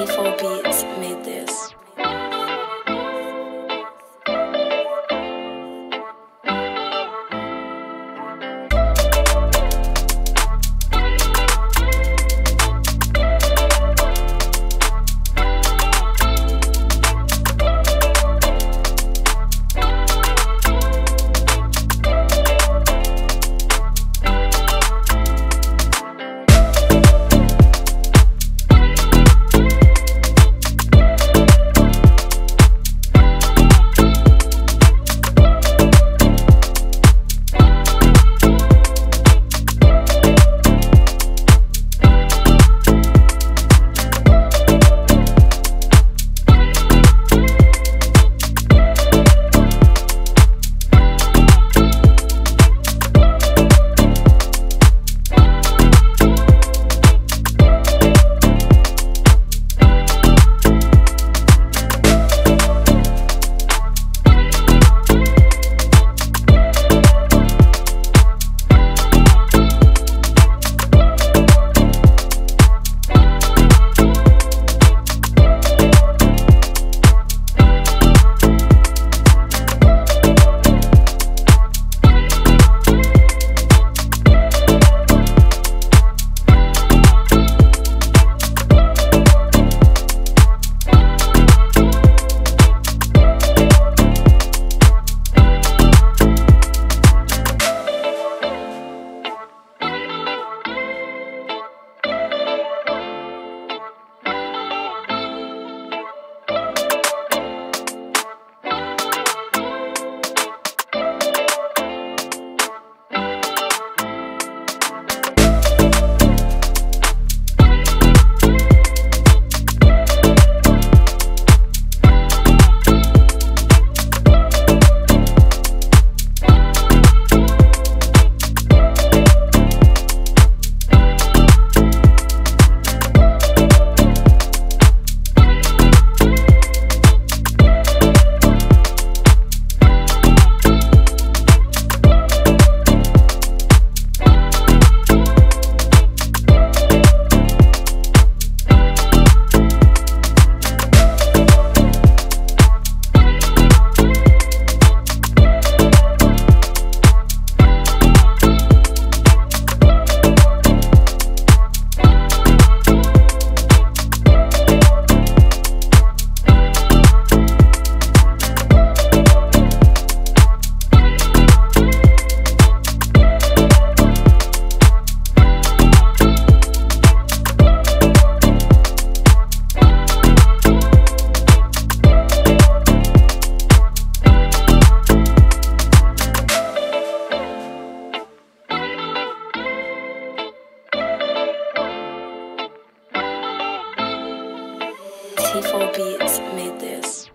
T4 Beats made this. T4 Beats made this.